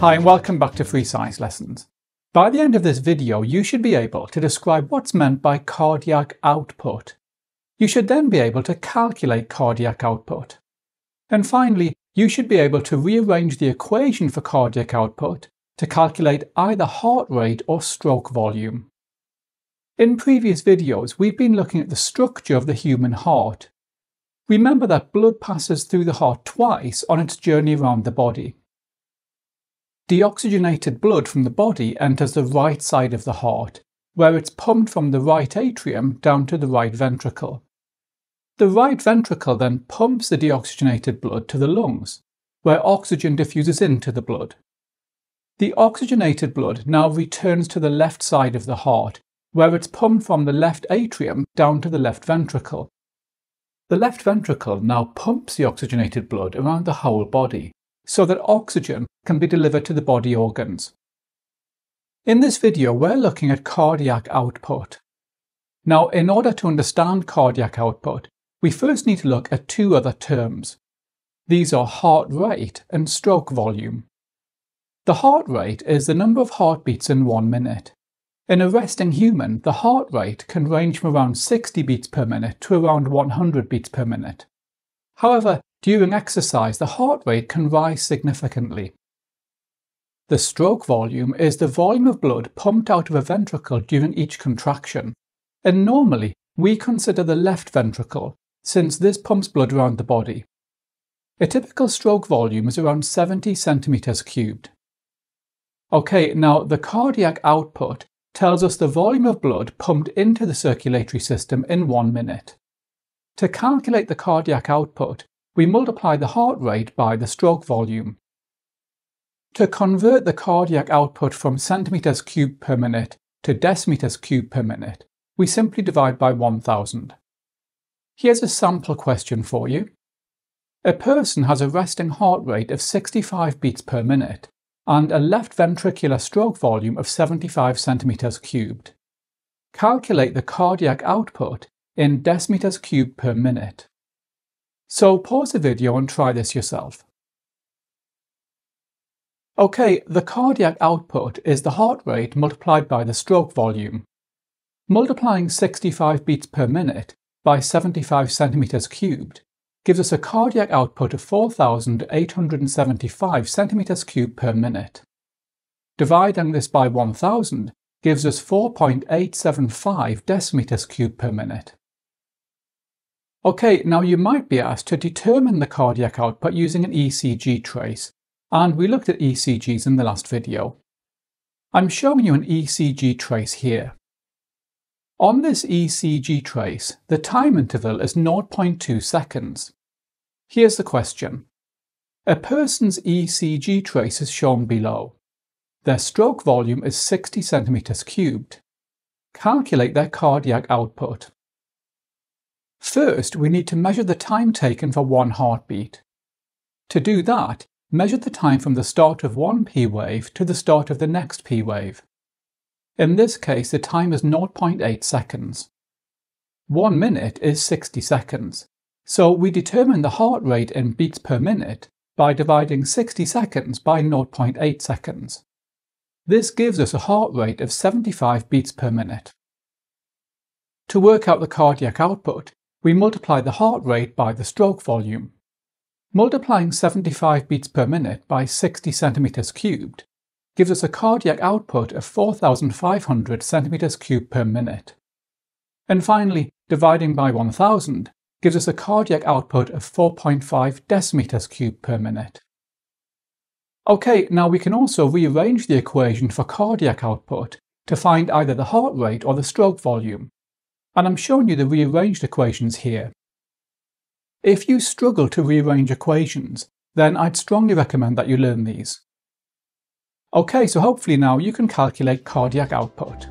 Hi and welcome back to Free Science Lessons. By the end of this video, you should be able to describe what's meant by cardiac output. You should then be able to calculate cardiac output. And finally, you should be able to rearrange the equation for cardiac output to calculate either heart rate or stroke volume. In previous videos, we've been looking at the structure of the human heart. Remember that blood passes through the heart twice on its journey around the body. Deoxygenated blood from the body enters the right side of the heart, where it's pumped from the right atrium down to the right ventricle. The right ventricle then pumps the deoxygenated blood to the lungs, where oxygen diffuses into the blood. The oxygenated blood now returns to the left side of the heart, where it's pumped from the left atrium down to the left ventricle. The left ventricle now pumps the oxygenated blood around the whole body, so that oxygen can be delivered to the body organs. In this video, we're looking at cardiac output. Now, in order to understand cardiac output, we first need to look at two other terms. These are heart rate and stroke volume. The heart rate is the number of heartbeats in one minute. In a resting human, the heart rate can range from around 60 beats per minute to around 100 beats per minute. However, during exercise, the heart rate can rise significantly. The stroke volume is the volume of blood pumped out of a ventricle during each contraction, and normally we consider the left ventricle, since this pumps blood around the body. A typical stroke volume is around 70 centimeters cubed. Okay, now the cardiac output tells us the volume of blood pumped into the circulatory system in one minute. To calculate the cardiac output, we multiply the heart rate by the stroke volume. To convert the cardiac output from centimeters cubed per minute to decimeters cubed per minute, we simply divide by 1000. Here's a sample question for you. A person has a resting heart rate of 65 beats per minute and a left ventricular stroke volume of 75 centimeters cubed. Calculate the cardiac output in decimeters cubed per minute. So pause the video and try this yourself. Okay, the cardiac output is the heart rate multiplied by the stroke volume. Multiplying 65 beats per minute by 75 centimeters cubed gives us a cardiac output of 4,875 centimeters cubed per minute. Dividing this by 1000 gives us 4.875 decimeters cubed per minute. Okay, now you might be asked to determine the cardiac output using an ECG trace, and we looked at ECGs in the last video. I'm showing you an ECG trace here. On this ECG trace, the time interval is 0.2 seconds. Here's the question. A person's ECG trace is shown below. Their stroke volume is 60 centimeters cubed. Calculate their cardiac output. First, we need to measure the time taken for one heartbeat. To do that, measure the time from the start of one P wave to the start of the next P wave. In this case, the time is 0.8 seconds. One minute is 60 seconds, so we determine the heart rate in beats per minute by dividing 60 seconds by 0.8 seconds. This gives us a heart rate of 75 beats per minute. To work out the cardiac output, we multiply the heart rate by the stroke volume. Multiplying 75 beats per minute by 60 centimeters cubed gives us a cardiac output of 4,500 centimeters cubed per minute. And finally, dividing by 1000 gives us a cardiac output of 4.5 decimeters cubed per minute. Okay, now we can also rearrange the equation for cardiac output to find either the heart rate or the stroke volume. And I'm showing you the rearranged equations here. If you struggle to rearrange equations, then I'd strongly recommend that you learn these. Okay, so hopefully now you can calculate cardiac output.